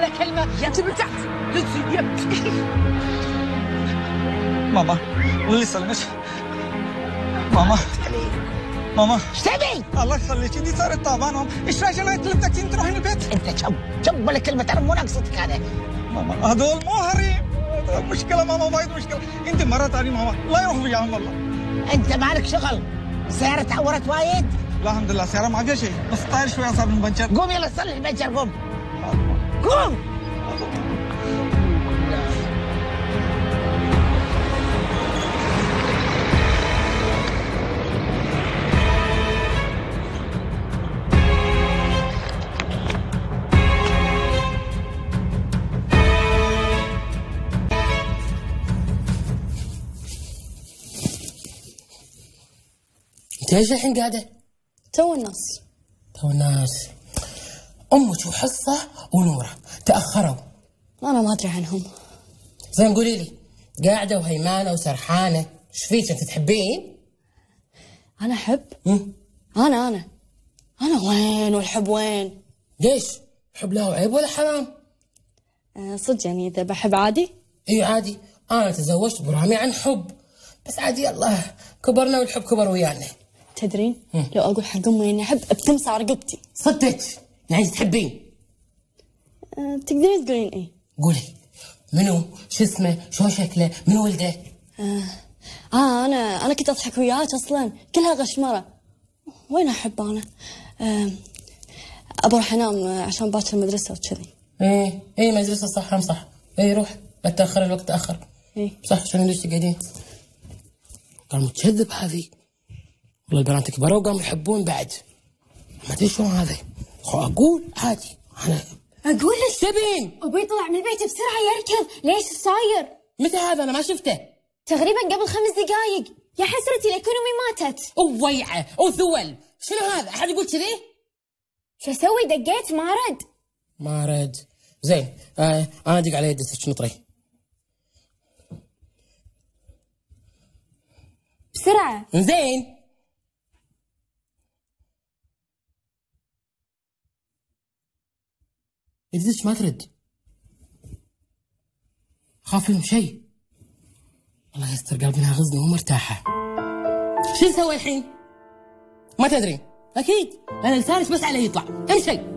ولا كلمة تحت ماما الله يسلمك؟ ماما. ماما. إيش تبي؟ الله يخليك إني صارت تعبانة. إيش رايك أنا قلت لك تروحين البيت؟ أنت شب شب ولا كلمة ترى مو ناقصتك هذا ماما هذول مو هريم. مشكلة ماما وايد مشكلة. انت مرة ثانية ماما. لا يروح وياهم والله. أنت مالك شغل؟ السيارة تعورت وايد؟ لا الحمد لله السياره ما فيها شيء. بس طاير شوية صار من بنشر قوم يلا صلي البنشر قوم. انت إيش الحين قاعدة؟ تو النص تو الناس. أمك وحصه ونورة. تأخروا. أنا ما أدري عنهم. زين قولي لي قاعدة وهيمانه وسرحانة إيش فيك أنت تحبين؟ أنا أحب؟ أنا أنا. أنا وين والحب وين؟ ليش؟ حب له عيب ولا حرام؟ أه صدق يعني إذا بحب عادي. اي عادي. أنا تزوجت برامي عن حب. بس عادي يلا كبرنا والحب كبر ويانا. تدرين؟ لو أقول حق امي إني أحب بتمسع رقبتي صدق. يعني تحبين أه تقدرين تقولين إيه؟ قولي. منو؟ شو اسمه؟ شو شكله؟ من ولده؟ آه, آه أنا أنا كنت أضحك وياك أصلا. كلها غشمرة. وين أحب أنا؟ آه ابى أنام عشان باكر المدرسة وكذي. إيه إيه مدرسة صح هم صح. إيه روح. لا تاخر الوقت تاخر إيه. صح عشان ليش تقعدين قال متكذب هذه والله البنات كبروا وقاموا يحبون بعد. ما أدري شلون خو أقول؟ عادي. أنا أقول لك؟ تبين؟ أبوي طلع من البيت بسرعة يركض. ليش؟ صاير. متى هذا؟ أنا ما شفته. تقريبا قبل خمس دقائق يا حسرتي ليكون امي ماتت وويعه وثول شنو هذا؟ أحد يقول كذي؟ شو أسوي؟ دقيت ما رد. ما رد. زين. آه أنا أدق على يدك. نطري بسرعة. زين. يدك ما ترد خاف لهم شيء. الله يستر قلبنا غزني مو مرتاحة. شو نسوي الحين؟ ما تدري. أكيد. أنا لسانك بس عليه يطلع. امشي.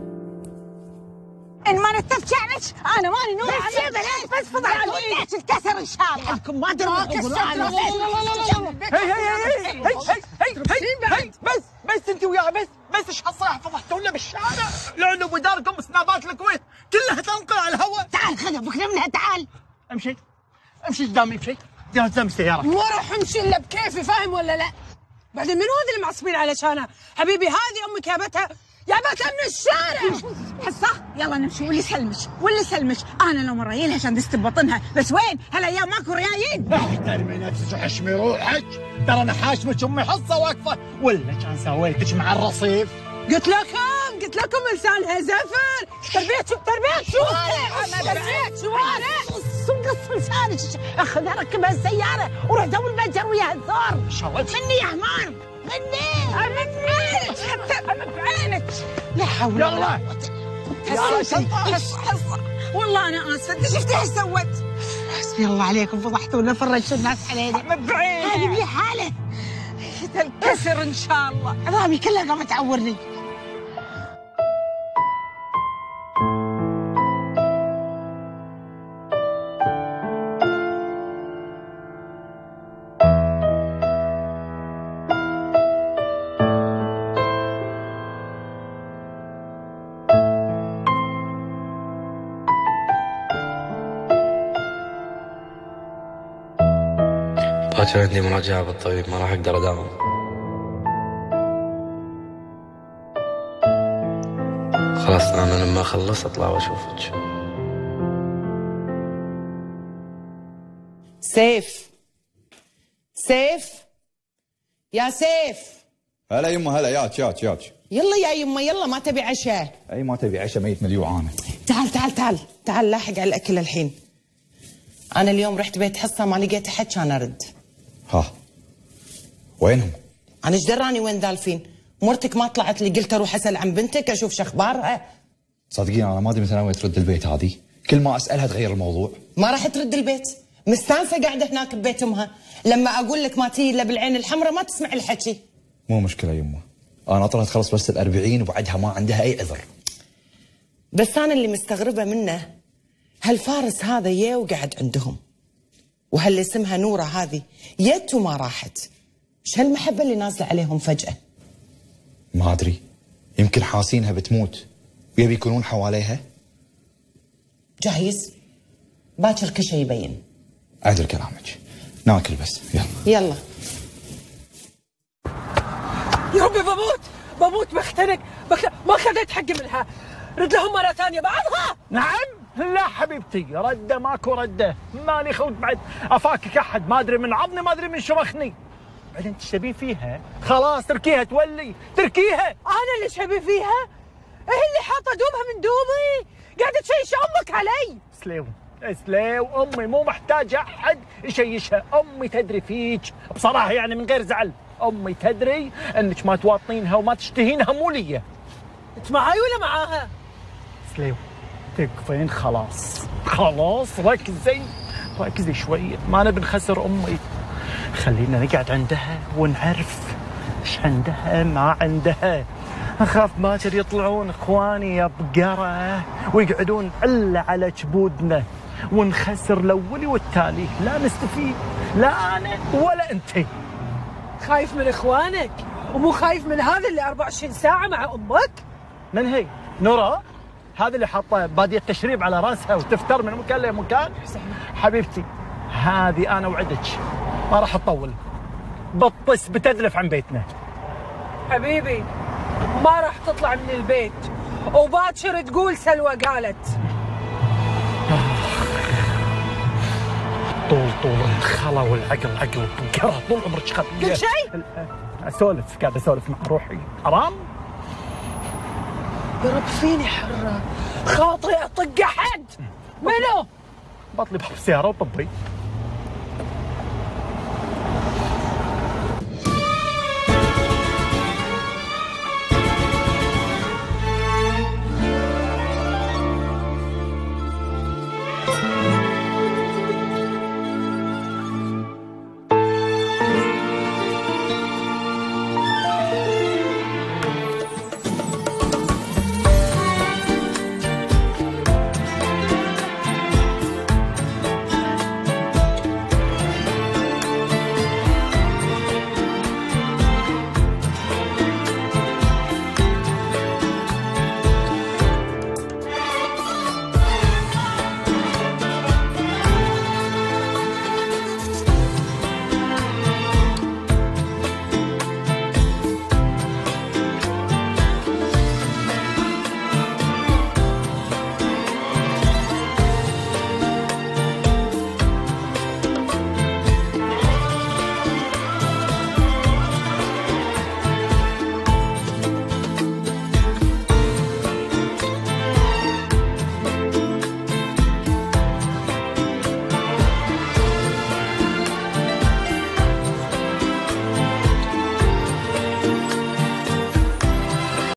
إن ما نتفق عنك أنا ماني نور. بس يا بنات بس فضحتوني تتكسر إن شاء الله. لكم ما أدري. هي هي هي هي هي هي هي بس. بس انت وياها بس بس إيش هالصراحة فضحتونا بالشارع؟ لأنه بداركم سنابات الكويت كلها تنقل على الهواء. تعال خذها بكره منها تعال. أمشي أمشي قدامي أمشي. قدام السياره مو أروح أمشي إلا بكيفي فاهم ولا لا؟ بعدين منو هذا اللي معصبين علشانها؟ حبيبي هذه أمك جابتها جابتها من الشارع. حصة؟ يلا نمشي. واللي يسلمك واللي يسلمك أنا لو مريين عشان دست ببطنها بس وين؟ هالأيام ماكو ريايين. أحترمي نفسك وحشمي روحك. ترى أنا حاشمك أمي حصة واقفة. ولا كان سويتك مع الرصيف؟ قلت لكم قلت لكم لسانها زفر تربية شوارع أنا تربية شوارع قص لسانك اخذها ركبها السياره وروح دور البنجر وياها الثور. مني يا حمار مني أنا بعينك حتى أنا بعينك لا حول ولا. قوة. حصة حصة حصة والله أنا آسفة. انت شفتي إيش سوت حسبي الله عليكم فضحتونا فرجتوا الناس علينا. بعينك هذه حاله الكسر إن شاء الله. عظامي كلها قامت تعورني. باكر عندي مراجعة بالطبيب ما راح أقدر أداوم. خلاص أنا لما أخلص أطلع وأشوفك. سيف. سيف. يا سيف. هلا يمه هلا ياك ياك ياك. يلا يا يمه يلا ما تبي عشاء. أي ما تبي عشاء ميت مليوعانه تعال تعال تعال تعال لاحق على الأكل الحين. أنا اليوم رحت بيت حصة ما لقيت أحد كان أرد. ها. وينهم؟ أنا إيش دراني وين ذالفين مرتك ما طلعت لي قلت أروح أسأل عن بنتك أشوف شو اخبارها صدقين أنا ما أدري متى ناوية ترد البيت هذه. كل ما أسألها تغير الموضوع. ما راح ترد البيت. مستانسة قاعدة هناك ببيت امها لما أقول لك ما تيجي إلا بالعين الحمراء ما تسمع الحكي مو مشكلة يمه أنا أطلع تخلص بس الأربعين وبعدها ما عندها أي عذر. بس أنا اللي مستغربة منه هالفارس هذا يا وقعد عندهم؟ وهاللي اسمها نورة هذه؟ يت وما راحت. إيش هالمحبة اللي نازلة عليهم فجأة؟ ما أدري. يمكن حاسينها بتموت. ويبي يكونون حواليها؟ جايز باكر كل شيء يبين. عدل كلامك. ناكل بس. يلا. يلا. يا ربي بموت. بموت بختنق. بختنق ما خذيت حقي منها. رد لهم مرة ثانية. بعضها. نعم. لا حبيبتي رده ماكو رده. ماني خلق بعد. أفاكك أحد ما أدري من عضني ما أدري من شمخني بعدين أنت تبين فيها؟ خلاص تركيها تولي. تركيها. أنا اللي شبي فيها؟ إيه اللي حاطه دوبها من دوبي قاعدة تشيش أمك علي. سليو سليو أمي مو محتاجه أحد يشيشها. أمي تدري فيك. بصراحة يعني من غير زعل. أمي تدري إنك ما تواطنينها وما تشتهينها مو لي. أنت معاي ولا معاها؟ سليو تكفين خلاص. خلاص ركزي. ركزي شوي. ما نبي نخسر أمي. خلينا نقعد عندها ونعرف إيش عندها ما عندها. أخاف باكر يطلعون إخواني يا بقرة. ويقعدون إلا على جبودنا. ونخسر الاولي والتالي. لا نستفيد. لا أنا ولا انتي خايف من إخوانك؟ ومو خايف من هذا اللي 24 ساعة مع أمك؟ من هي؟ نورا؟ هذه اللي حاطه بادية تشريب على راسها وتفتر من مكان لمكان؟ حبيبتي هذه أنا وعدك. ما راح تطول. بطس بتدلف عن بيتنا. حبيبي ما راح تطلع من البيت. وباكر تقول سلوى قالت. طول طول الخلا والعقل عقل طول عمرك كل شيء؟ أسولف قاعد أسولف مع روحي. حرام؟ يا رب فيني حرة. خاطري أطق أحد. منو؟ بطلي باب السيارة وطبي.